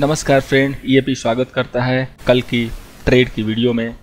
नमस्कार friend EAP स्वागत करता है कल की ट्रेड की वीडियो में।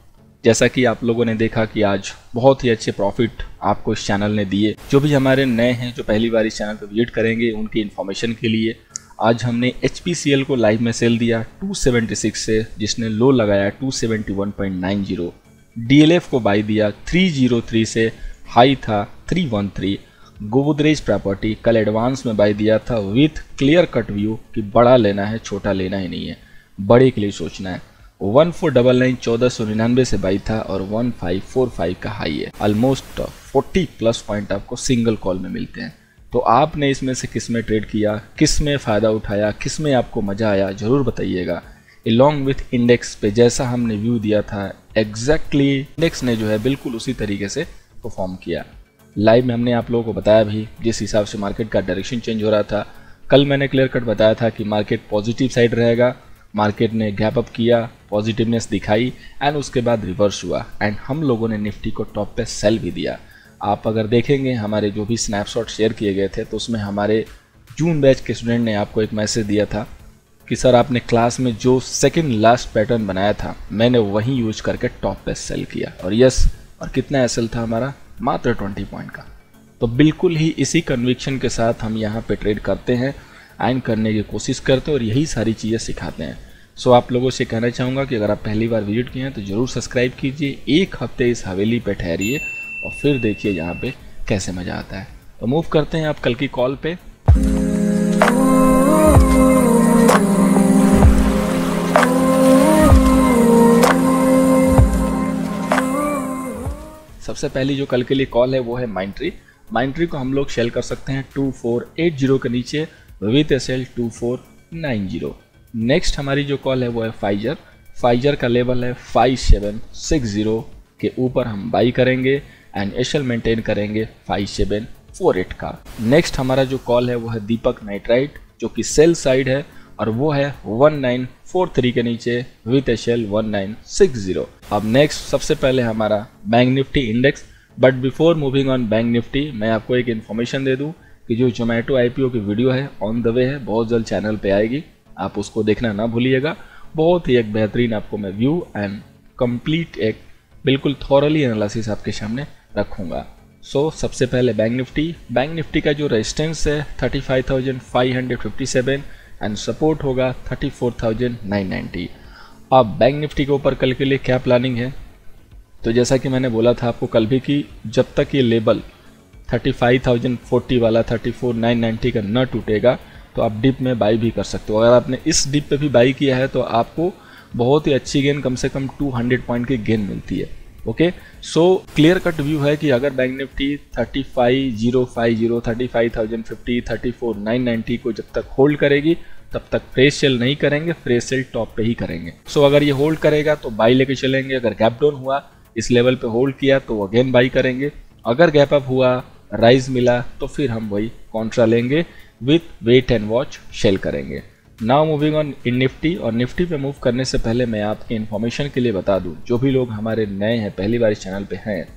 जैसा कि आप लोगों ने देखा कि आज बहुत ही अच्छे प्रॉफिट आपको इस चैनल ने दिए। जो भी हमारे नए हैं, जो पहली बार इस चैनल पर विज़िट करेंगे, उनकी इन्फॉर्मेशन के लिए आज हमने HPCL को लाइव में सेल दिया 276 से, जिसने लो लगाया 271.90 डीएलएफ को बाई दिया 303 से हाई था 313 गोदरेज प्रॉपर्टी कल एडवांस में बाई दिया था विथ क्लियर कट व्यू कि बड़ा लेना है छोटा लेना ही नहीं है। बड़े के लिए सोचना है। वन फोर डबल नाइन चौदह सौ निन्यानवे से बाई था और वन फाइव फोर फाइव का हाई है। ऑलमोस्ट फोर्टी प्लस पॉइंट आपको सिंगल कॉल में मिलते हैं। तो आपने इसमें से किसमें ट्रेड किया किसमें फ़ायदा उठाया किसमें आपको मज़ा आया ज़रूर बताइएगा। अलॉन्ग विथ इंडेक्स पे जैसा हमने व्यू दिया था एग्जैक्टली exactly, इंडेक्स ने जो है बिल्कुल उसी तरीके से परफॉर्म किया। लाइव में हमने आप लोगों को बताया भी, जिस हिसाब से मार्केट का डायरेक्शन चेंज हो रहा था। कल मैंने क्लियर कट बताया था कि मार्केट पॉजिटिव साइड रहेगा। मार्केट ने गैप अप किया पॉजिटिवनेस दिखाई एंड उसके बाद रिवर्स हुआ। एंड हम लोगों ने निफ्टी को टॉप पे सेल भी दिया। आप अगर देखेंगे, हमारे जो भी स्नैपशॉट शेयर किए गए थे तो उसमें हमारे जून बैच के स्टूडेंट ने आपको एक मैसेज दिया था कि, सर, आपने क्लास में जो सेकेंड लास्ट पैटर्न बनाया था, मैंने वही यूज़ करके टॉप पे सेल किया। और यस और कितना एस था हमारा? मात्र ट्वेंटी पॉइंट का। तो बिल्कुल ही इसी कन्विक्शन के साथ हम यहाँ पे ट्रेड करते हैं आइन करने की कोशिश करते हैं और यही सारी चीज़ें सिखाते हैं। सो आप लोगों से कहना चाहूँगा कि अगर आप पहली बार विज़िट किए हैं तो ज़रूर सब्सक्राइब कीजिए, एक हफ़्ते इस हवेली पर ठहरिए और फिर देखिए यहाँ पर कैसे मज़ा आता है। तो मूव करते हैं आप कल की कॉल पे। सबसे पहली जो कल के लिए कॉल है, वो है माइंट्री माइंट्री को हम लोग सेल कर सकते हैं टू फोर एट ज़ीरो के नीचे with S L two four nine zero next हमारी जो कॉल है, वो है फाइजर फाइजर का लेवल है फाइव सेवन सिक्स ज़ीरो के ऊपर हम बाई करेंगे एंड एस एल मेंटेन करेंगे फाइव सेवन फोर एट का। नेक्स्ट हमारा जो कॉल है, वो है दीपक नाइट्राइट जो कि सेल साइड है। और वो है वन नाइन फोर थ्री के नीचे विथ नाइन सिक्स ज़ीरो अब नेक्स्ट सबसे पहले हमारा bank Nifty index but before moving on bank Nifty मैं आपको एक इन्फॉर्मेशन दे दूँ कि जो जोमेटो आईपीओ की वीडियो है ऑन द वे है बहुत जल्द चैनल पे आएगी। आप उसको देखना ना भूलिएगा। बहुत ही एक बेहतरीन आपको मैं व्यू एंड कंप्लीट एक बिल्कुल थॉरली एनालिसिस आपके सामने रखूँगा। सो so, सबसे पहले बैंक निफ्टी बैंक निफ्टी का जो रेजिस्टेंस है 35,557 एंड सपोर्ट होगा 34,990 अब बैंक निफ्टी के ऊपर कल के लिए क्या प्लानिंग है? तो जैसा कि मैंने बोला था आपको कल भी कि जब तक ये लेवल 35,040 वाला 34,990 का न टूटेगा तो आप डिप में बाई भी कर सकते हो। अगर आपने इस डिप पे भी बाई किया है तो आपको बहुत ही अच्छी गेन कम से कम 200 पॉइंट की गेन मिलती है। Okay so clear cut view है कि अगर बैंक निफ्टी 35,050, 35,050, 34,990 को जब तक होल्ड करेगी तब तक फ्रेश सेल नहीं करेंगे फ्रेश सेल टॉप पे ही करेंगे। सो so, अगर ये होल्ड करेगा तो बाई लेके चलेंगे। अगर गैप डाउन हुआ इस लेवल पे होल्ड किया तो अगेन बाई करेंगे। अगर गैप अप हुआ राइज मिला तो फिर हम वही कॉन्ट्रा लेंगे with wait and watch sell करेंगे। Now moving on in Nifty और निफ्टी पे मूव करने से पहले मैं आपके इन्फॉर्मेशन के लिए बता दूँ, जो भी लोग हमारे नए हैं, पहली बार इस चैनल पे हैं,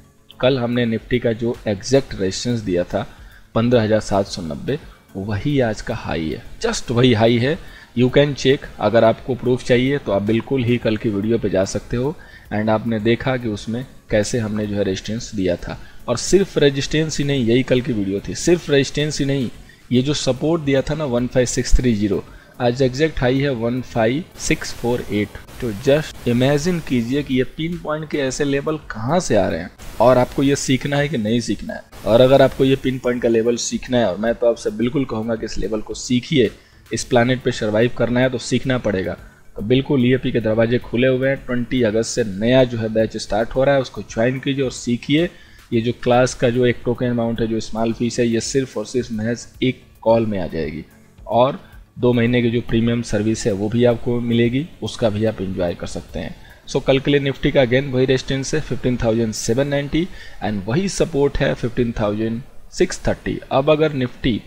कल हमने निफ्टी का जो एग्जैक्ट रेजिस्टेंस दिया था, पंद्रह हज़ार सात सौ नब्बे, वही आज का हाई है। जस्ट वही हाई है। यू कैन चेक अगर आपको प्रूफ चाहिए तो आप बिल्कुल ही कल की वीडियो पे जा सकते हो एंड आपने देखा कि उसमें कैसे हमने जो है रेजिस्टेंस दिया था। और सिर्फ़ रेजिस्टेंस ही नहीं, यही कल की वीडियो थी। सिर्फ़ रेजिस्टेंस ही नहीं, ये जो सपोर्ट दिया था ना one five six three zero आज एग्जैक्ट हाई है one five six four eight तो जस्ट इमेजिन कीजिए कि ये पिन पॉइंट के ऐसे लेवल कहाँ से आ रहे हैं? और आपको ये सीखना है कि नहीं सीखना है? और अगर आपको ये पिन पॉइंट का लेवल सीखना है, और मैं तो आपसे बिल्कुल कहूँगा कि इस लेवल को सीखिए, इस प्लानट पे सर्वाइव करना है तो सीखना पड़ेगा। तो बिल्कुल ई e के दरवाजे खुले हुए हैं ट्वेंटी अगस्त से नया जो है बैच स्टार्ट हो रहा है, उसको ज्वाइन कीजिए और सीखिए। ये जो क्लास का जो एक टोकन अमाउंट है, जो स्मॉल फ़ीस है, ये सिर्फ़ और सिर्फ़ महज एक कॉल में आ जाएगी। और दो महीने की जो प्रीमियम सर्विस है वो भी आपको मिलेगी उसका भी आप इंजॉय कर सकते हैं। सो so, कल के लिए निफ्टी का अगेन वही रेस्टेंस है 15,790 एंड वही सपोर्ट है 15,630 अब अगर निफ्टी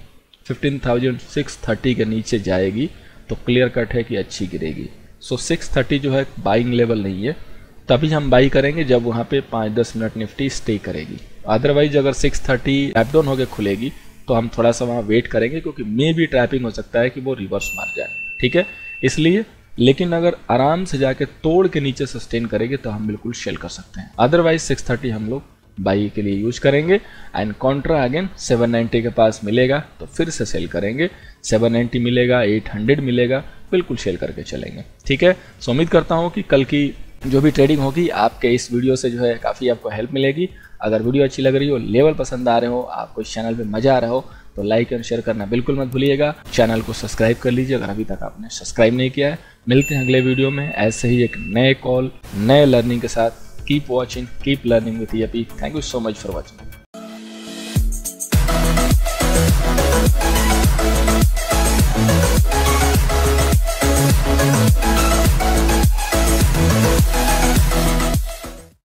15,630 के नीचे जाएगी तो क्लियर कट है कि अच्छी गिरेगी। सो so, 630 जो है बाइंग लेवल नहीं है। तभी हम बाई करेंगे जब वहाँ पे पाँच दस मिनट निफ्टी स्टे करेगी। अदरवाइज़ अगर 630 थर्टी डाउन होकर खुलेगी तो हम थोड़ा सा वहाँ वेट करेंगे क्योंकि मे भी ट्रैपिंग हो सकता है कि वो रिवर्स मार जाए। ठीक है? इसलिए, लेकिन अगर आराम से जाके तोड़ के नीचे सस्टेन करेंगे तो हम बिल्कुल शेल कर सकते हैं। अदरवाइज़ 630 हम लोग बाई के लिए यूज़ करेंगे एंड कॉन्ट्रा अगेन 790 के पास मिलेगा तो फिर से सेल करेंगे। 790 मिलेगा 800 मिलेगा, बिल्कुल सेल करके चलेंगे। ठीक है? सो उम्मीद करता हूँ कि कल की जो भी ट्रेडिंग होगी, आपके इस वीडियो से जो है काफ़ी आपको हेल्प मिलेगी। अगर वीडियो अच्छी लग रही हो, लेवल पसंद आ रहे हो, आपको इस चैनल पे मज़ा आ रहा हो तो लाइक एंड शेयर करना बिल्कुल मत भूलिएगा। चैनल को सब्सक्राइब कर लीजिए अगर अभी तक आपने सब्सक्राइब नहीं किया है। मिलते हैं अगले वीडियो में। ऐसे ही एक नए कॉल नए लर्निंग के साथ। Keep watching keep learning with यपी thank you so much for watching